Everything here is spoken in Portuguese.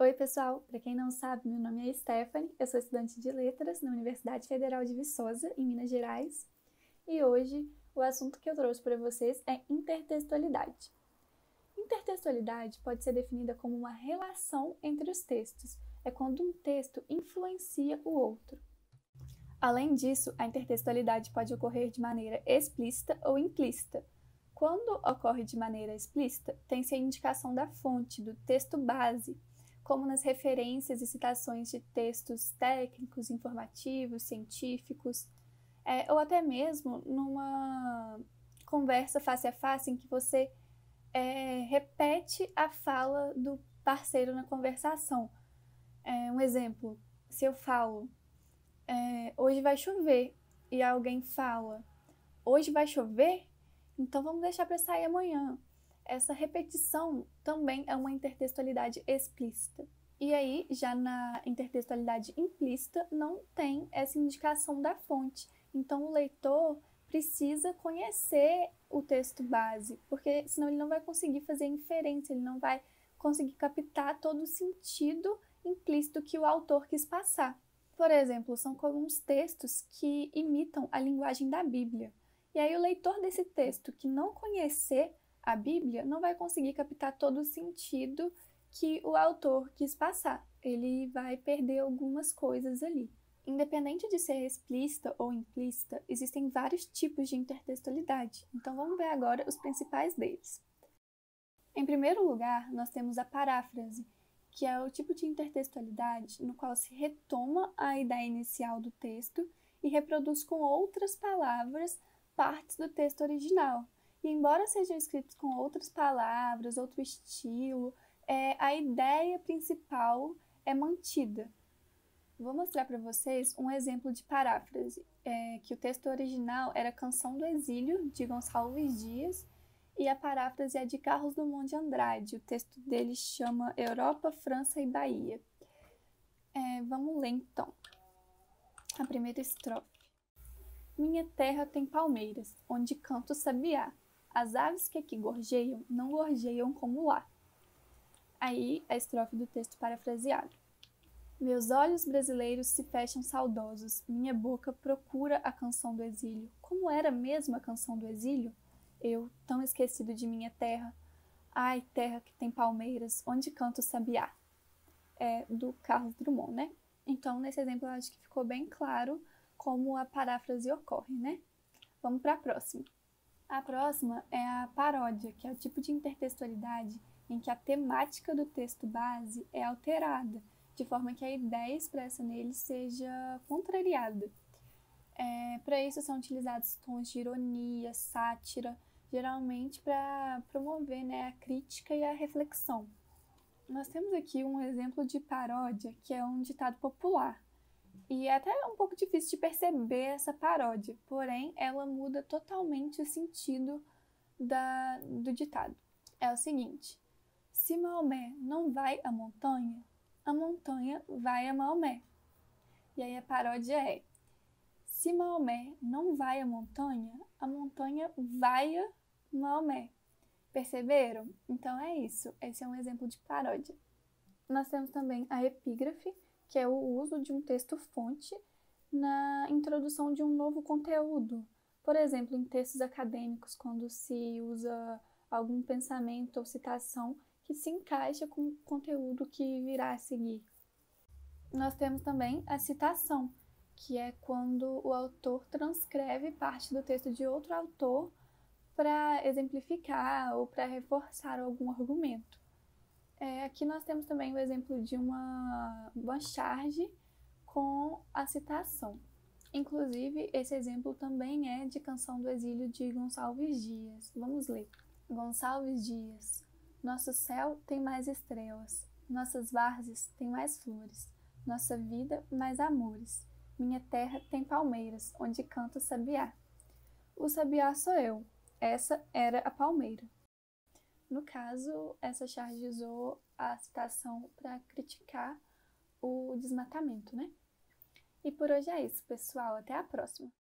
Oi, pessoal! Para quem não sabe, meu nome é Stephanie, eu sou estudante de Letras na Universidade Federal de Viçosa, em Minas Gerais, e hoje o assunto que eu trouxe para vocês é intertextualidade. Intertextualidade pode ser definida como uma relação entre os textos, é quando um texto influencia o outro. Além disso, a intertextualidade pode ocorrer de maneira explícita ou implícita. Quando ocorre de maneira explícita, tem-se a indicação da fonte, do texto base, como nas referências e citações de textos técnicos, informativos, científicos, é, ou até mesmo numa conversa face a face em que você é, repete a fala do parceiro na conversação. É, um exemplo, se eu falo, é, hoje vai chover, e alguém fala, hoje vai chover? Então vamos deixar para sair amanhã essa repetição também é uma intertextualidade explícita. E aí, já na intertextualidade implícita, não tem essa indicação da fonte. Então, o leitor precisa conhecer o texto base, porque senão ele não vai conseguir fazer inferência, ele não vai conseguir captar todo o sentido implícito que o autor quis passar. Por exemplo, são alguns textos que imitam a linguagem da Bíblia. E aí, o leitor desse texto que não conhecer a Bíblia, não vai conseguir captar todo o sentido que o autor quis passar. Ele vai perder algumas coisas ali. Independente de ser explícita ou implícita, existem vários tipos de intertextualidade. Então vamos ver agora os principais deles. Em primeiro lugar, nós temos a paráfrase, que é o tipo de intertextualidade no qual se retoma a ideia inicial do texto e reproduz com outras palavras partes do texto original, e embora sejam escritos com outras palavras, outro estilo, é, a ideia principal é mantida. Vou mostrar para vocês um exemplo de paráfrase, é, que o texto original era Canção do Exílio, de Gonçalves Dias, e a paráfrase é de Carlos Drummond de Andrade. O texto dele chama Europa, França e Bahia. É, vamos ler então. A primeira estrofe. Minha terra tem palmeiras, onde canto sabiá. As aves que aqui gorjeiam não gorjeiam como lá. Aí a estrofe do texto parafraseado. Meus olhos brasileiros se fecham saudosos, minha boca procura a canção do exílio. Como era mesmo a canção do exílio? Eu, tão esquecido de minha terra. Ai, terra que tem palmeiras, onde canto sabiá. É do Carlos Drummond, né? Então, nesse exemplo, eu acho que ficou bem claro como a paráfrase ocorre, né? Vamos para a próxima. A próxima é a paródia, que é o tipo de intertextualidade em que a temática do texto base é alterada, de forma que a ideia expressa nele seja contrariada. É, para isso são utilizados tons de ironia, sátira, geralmente para promover né, a crítica e a reflexão. Nós temos aqui um exemplo de paródia que é um ditado popular, e é até um pouco difícil de perceber essa paródia, porém ela muda totalmente o sentido da, do ditado. É o seguinte: se Maomé não vai à montanha, a montanha vai a Maomé. E aí a paródia é: se Maomé não vai à montanha, a montanha vai a Maomé. Perceberam? Então é isso. Esse é um exemplo de paródia. Nós temos também a epígrafe que é o uso de um texto-fonte na introdução de um novo conteúdo. Por exemplo, em textos acadêmicos, quando se usa algum pensamento ou citação que se encaixa com o conteúdo que virá a seguir. Nós temos também a citação, que é quando o autor transcreve parte do texto de outro autor para exemplificar ou para reforçar algum argumento. É, aqui nós temos também o exemplo de uma, uma charge com a citação. Inclusive, esse exemplo também é de Canção do Exílio de Gonçalves Dias. Vamos ler. Gonçalves Dias. Nosso céu tem mais estrelas, nossas várzeas têm mais flores, nossa vida mais amores. Minha terra tem palmeiras, onde canta o sabiá. O sabiá sou eu, essa era a palmeira. No caso, essa charge usou a citação para criticar o desmatamento, né? E por hoje é isso, pessoal. Até a próxima!